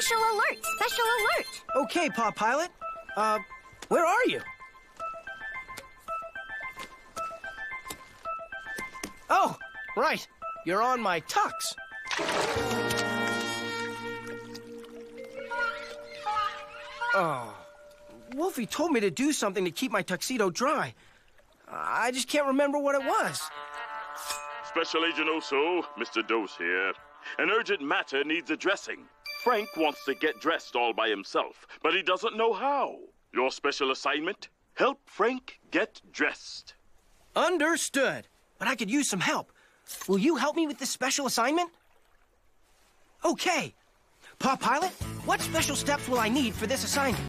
start. Okay, Paw Pilot. Uh, where are you? Oh, right. You're on my tux. Oh, Wolfie told me to do something to keep my tuxedo dry. I just can't remember what it was. Special Agent Oso, Mr. Dos here. An urgent matter needs addressing. Frank wants to get dressed all by himself, but he doesn't know how. Your special assignment? Help Frank get dressed. Understood. But I could use some help. Will you help me with this special assignment? Okay. Paw Pilot, what special steps will I need for this assignment?